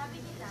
Sabi nila,